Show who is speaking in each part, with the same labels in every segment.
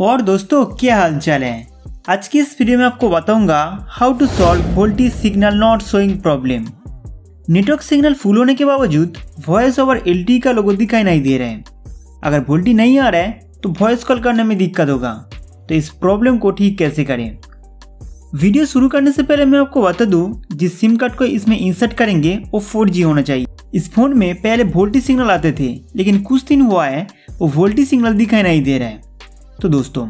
Speaker 1: और दोस्तों, क्या हाल चाल है? आज की इस वीडियो में आपको बताऊँगा how to solve voltage signal not showing problem network signal full होने के बावजूद वॉइस ओवर एल का लोगो दिखाई नहीं दे रहे हैं। अगर वोल्टी नहीं आ रहा है तो वॉइस कॉल करने में दिक्कत होगा। तो इस प्रॉब्लम को ठीक कैसे करें? वीडियो शुरू करने से पहले मैं आपको बता दूँ, जिस सिम कार्ड को इसमें इंसर्ट करेंगे, वो 4G होना चाहिए। इस फ़ोन में पहले वोल्टी सिग्नल आते थे, लेकिन कुछ दिन हुआ है, वो वोल्टी सिग्नल दिखाई नहीं दे रहा है। तो दोस्तों,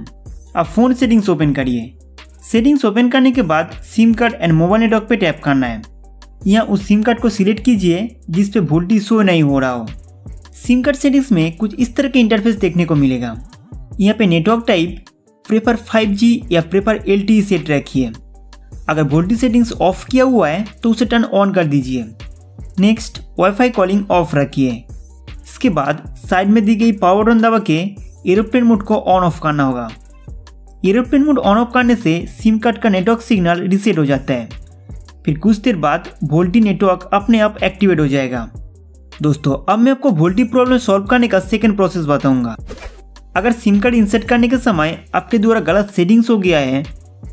Speaker 1: आप फ़ोन सेटिंग्स ओपन करिए। सेटिंग्स ओपन करने के बाद SIM card and mobile network पे टैप करना है। यहाँ उस सिम कार्ड को सिलेक्ट कीजिए, जिस पे वोल्टी शो नहीं हो रहा हो। सिम कार्ड सेटिंग्स में कुछ इस तरह के इंटरफेस देखने को मिलेगा। यहाँ पे नेटवर्क टाइप प्रेफर 5G या प्रेफर LTE सेट रखिए। अगर वोल्टी सेटिंग्स ऑफ़ किया हुआ है तो उसे टर्न ऑन कर दीजिए। नेक्स्ट वाईफाई कॉलिंग ऑफ़ रखिए। इसके बाद साइड में दी गई पावर ऑन दबा के एरोप्लेन मोड को ऑन ऑफ़ करना होगा। एरोप्लेन मोड ऑन ऑफ़ करने से सिम कार्ड का नेटवर्क सिग्नल रिसेट हो जाता है। फिर कुछ देर बाद वोल्टी नेटवर्क अपने आप एक्टिवेट हो जाएगा। दोस्तों, अब मैं आपको वोल्टी प्रॉब्लम सॉल्व करने का सेकेंड प्रोसेस बताऊँगा। अगर सिम कार्ड इंसर्ट करने के समय आपके द्वारा गलत सेटिंग्स हो गया है,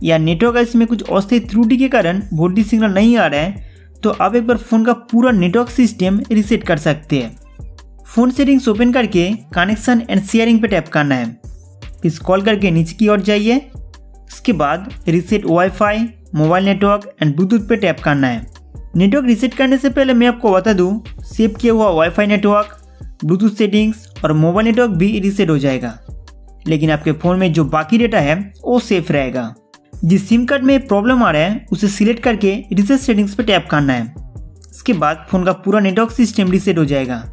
Speaker 1: या नेटवर्क में कुछ अस्थायी त्रुटि के कारण वोल्टी सिग्नल नहीं आ रहा है तो आप एक बार फ़ोन का पूरा नेटवर्क सिस्टम रिसेट कर सकते हैं। फ़ोन सेटिंग्स ओपन करके कनेक्शन एंड शेयरिंग पे टैप करना है। फिर कॉल करके नीचे की ओर जाइए। इसके बाद reset WiFi mobile network and Bluetooth पे टैप करना है। नेटवर्क रिसेट करने से पहले मैं आपको बता दूँ सेव किया हुआ वाईफाई नेटवर्क ब्लूटूथ सेटिंग्स और मोबाइल नेटवर्क भी रिसेट हो जाएगा। लेकिन आपके फ़ोन में जो बाकी डेटा है, वो सेफ़ रहेगा। जिस सिम कार्ड में प्रॉब्लम आ रहा है, उसे सिलेक्ट करके रिसेट सेटिंग्स पर टैप करना है। इसके बाद फ़ोन का पूरा नेटवर्क सिस्टम रिसेट हो जाएगा।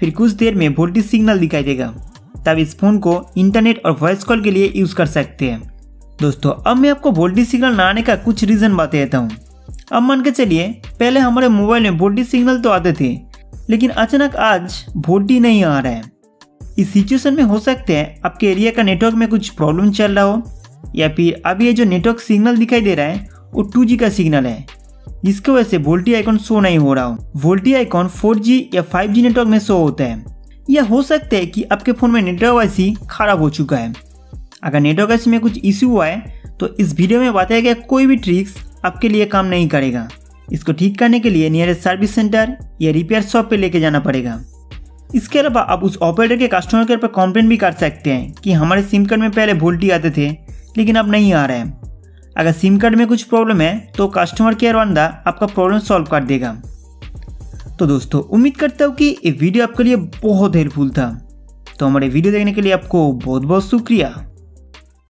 Speaker 1: फिर कुछ देर में वोल्टेज सिग्नल दिखाई देगा। तब इस फ़ोन को इंटरनेट और वॉइस कॉल के लिए यूज़ कर सकते हैं। दोस्तों, अब मैं आपको वोल्टेज सिग्नल ना आने का कुछ रीज़न बता देता हूँ। अब मान के चलिए, पहले हमारे मोबाइल में वोल्टेज सिग्नल तो आते थे, लेकिन अचानक आज वोल्टेज नहीं आ रहा है। इस सिचुएशन में हो सकते हैं आपके एरिया का नेटवर्क में कुछ प्रॉब्लम चल रहा हो, या फिर अब ये जो नेटवर्क सिग्नल दिखाई दे रहा है, वो टू का सिग्नल है। जिसकी वजह से वोल्टी आइकॉन शो नहीं हो रहा हो। वोल्टी आइकॉन 4G या 5G नेटवर्क में शो होता है। या हो सकता है कि आपके फ़ोन में नेटवर्क वाईसी खराब हो चुका है। अगर नेटवर्क वाईसी में कुछ इश्यू हुआ है तो इस वीडियो में बताया गया कोई भी ट्रिक्स आपके लिए काम नहीं करेगा। इसको ठीक करने के लिए नियरेस्ट सर्विस सेंटर या रिपेयर शॉप पे लेके जाना पड़ेगा। इसके अलावा आप उस ऑपरेटर के कस्टमर केयर पर कंप्लेन भी कर सकते हैं कि हमारे सिम कार्ड में पहले वोल्टी आते थे, लेकिन अब नहीं आ रहे हैं। अगर सिम कार्ड में कुछ प्रॉब्लम है तो कस्टमर केयर वंदा आपका प्रॉब्लम सॉल्व कर देगा। तो दोस्तों, उम्मीद करता हूँ कि ये वीडियो आपके लिए बहुत हेल्पफुल था। तो हमारे वीडियो देखने के लिए आपको बहुत बहुत शुक्रिया।